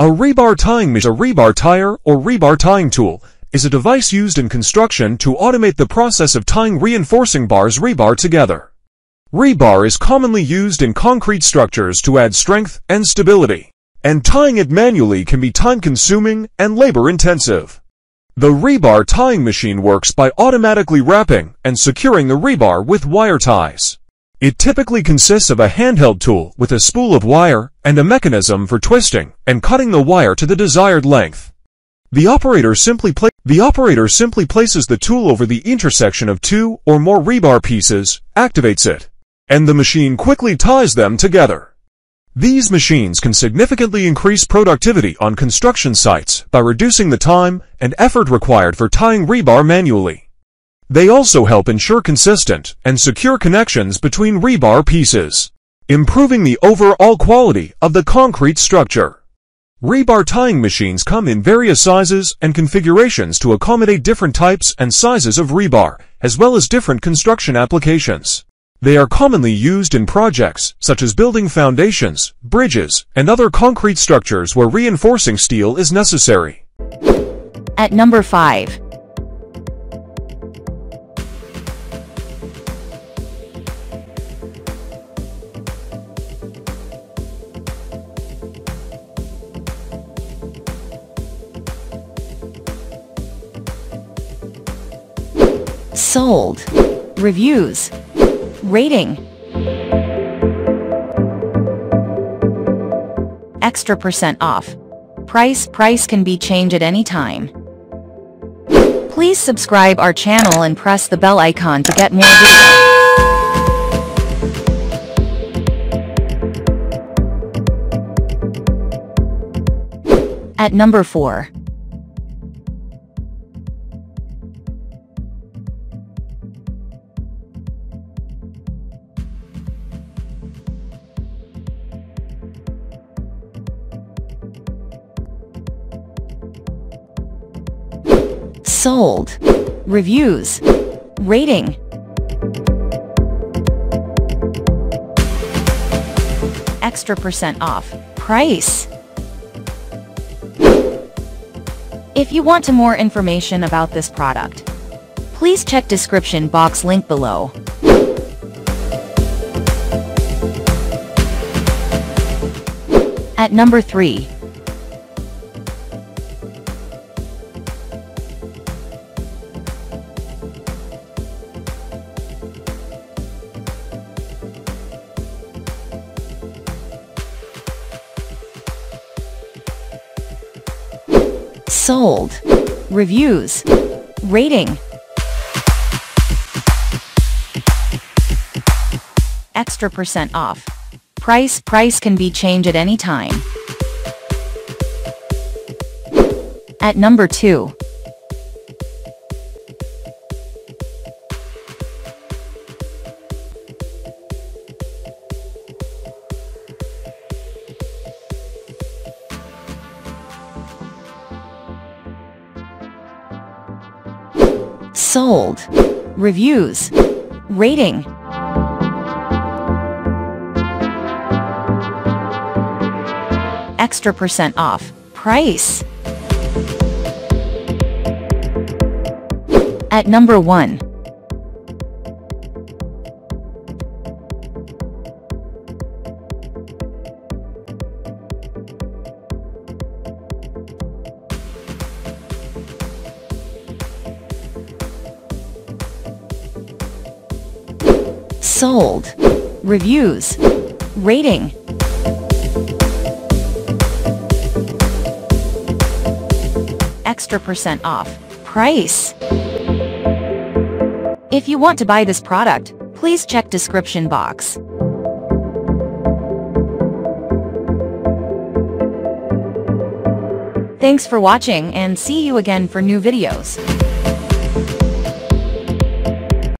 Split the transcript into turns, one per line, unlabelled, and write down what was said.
A rebar tying machine, a rebar tier or rebar tying tool, is a device used in construction to automate the process of tying reinforcing bars rebar together. Rebar is commonly used in concrete structures to add strength and stability, and tying it manually can be time-consuming and labor-intensive. The rebar tying machine works by automatically wrapping and securing the rebar with wire ties. It typically consists of a handheld tool with a spool of wire and a mechanism for twisting and cutting the wire to the desired length. The operator simply the operator simply places the tool over the intersection of two or more rebar pieces, activates it, and the machine quickly ties them together. These machines can significantly increase productivity on construction sites by reducing the time and effort required for tying rebar manually. They also help ensure consistent and secure connections between rebar pieces, improving the overall quality of the concrete structure. Rebar tying machines come in various sizes and configurations to accommodate different types and sizes of rebar, as well as different construction applications. They are commonly used in projects such as building foundations, bridges, and other concrete structures where reinforcing steel is necessary.
At number 5. Sold. Reviews. Rating. Extra percent off. Price Price can be changed at any time. Please subscribe our channel and press the bell icon to get more videos. At number 4. Sold, reviews, rating. Extra percent off, price. If you want to more information about this product, please check description box link below. At number 3, sold, reviews, rating, extra percent off. Price Price can be changed at any time. At number 2. Sold, reviews, rating. Extra percent off, price. At number 1. Sold, reviews, rating. Extra percent off, price. If you want to buy this product, please check description box. Thanks for watching and see you again for new videos.